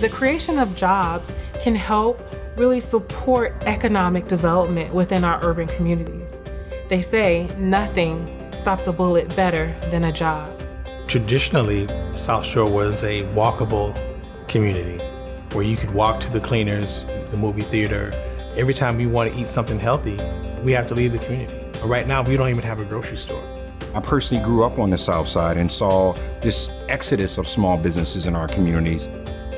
The creation of jobs can help really support economic development within our urban communities. They say nothing stops a bullet better than a job. Traditionally, South Shore was a walkable community where you could walk to the cleaners, the movie theater. Every time we want to eat something healthy, we have to leave the community. Right now, we don't even have a grocery store. I personally grew up on the South Side and saw this exodus of small businesses in our communities.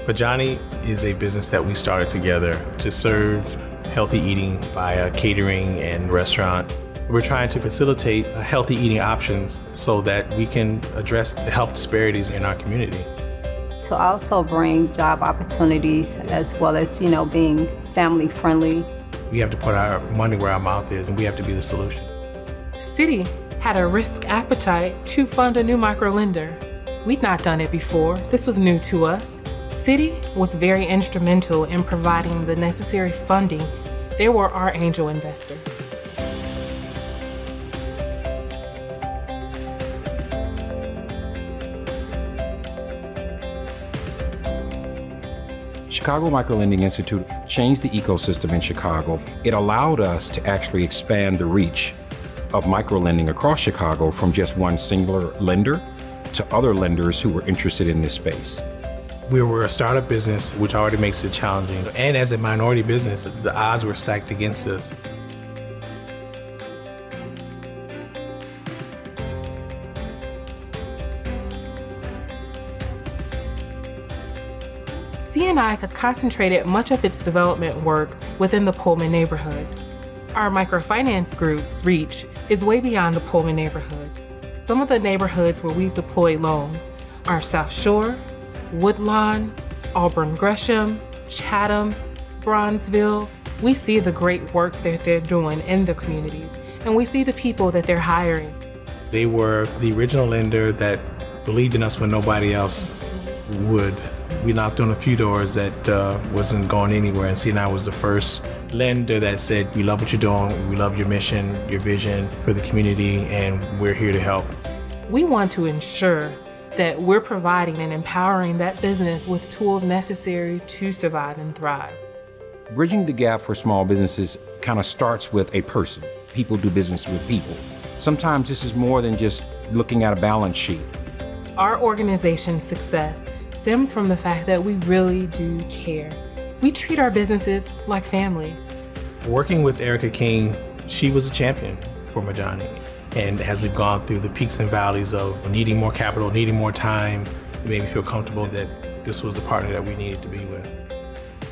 Majani is a business that we started together to serve healthy eating via catering and restaurant. We're trying to facilitate healthy eating options so that we can address the health disparities in our community. To also bring job opportunities as well as, you know, being family friendly. We have to put our money where our mouth is and we have to be the solution. Citi had a risk appetite to fund a new microlender. We'd not done it before. This was new to us. Citi was very instrumental in providing the necessary funding. They were our angel investor. Chicago Microlending Institute changed the ecosystem in Chicago. It allowed us to actually expand the reach of microlending across Chicago from just one singular lender to other lenders who were interested in this space. We were a startup business, which already makes it challenging. And as a minority business, the odds were stacked against us. CNI has concentrated much of its development work within the Pullman neighborhood. Our microfinance group's reach is way beyond the Pullman neighborhood. Some of the neighborhoods where we've deployed loans are South Shore, Woodlawn, Auburn Gresham, Chatham, Bronzeville. We see the great work that they're doing in the communities, and we see the people that they're hiring. They were the original lender that believed in us when nobody else would. We knocked on a few doors that uh, wasn't going anywhere, and CNI was the first lender that said, We love what you're doing, we love your mission, your vision for the community, and we're here to help. We want to ensure that we're providing and empowering that business with tools necessary to survive and thrive. Bridging the gap for small businesses kind of starts with a person. People do business with people. Sometimes this is more than just looking at a balance sheet. Our organization's success stems from the fact that we really do care. We treat our businesses like family. Working with Erica King, she was a champion for Majani. And as we've gone through the peaks and valleys of needing more capital, needing more time, it made me feel comfortable that this was the partner that we needed to be with.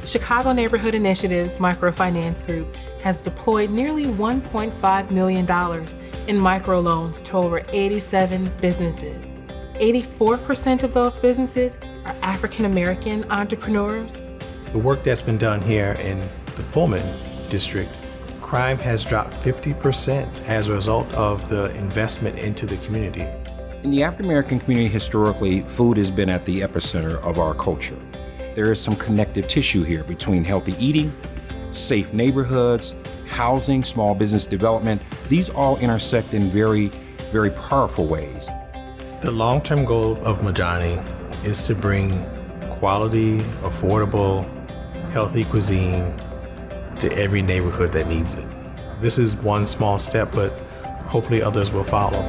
Chicago Neighborhood Initiatives Microfinance Group has deployed nearly $1.5 million in microloans to over 87 businesses. 84% of those businesses are African American entrepreneurs. The work that's been done here in the Pullman district, crime has dropped 50% as a result of the investment into the community. In the African American community, historically, food has been at the epicenter of our culture. There is some connective tissue here between healthy eating, safe neighborhoods, housing, small business development. These all intersect in very, very powerful ways. The long term goal of Majani is to bring quality, affordable, healthy cuisine to every neighborhood that needs it. This is one small step, but hopefully others will follow.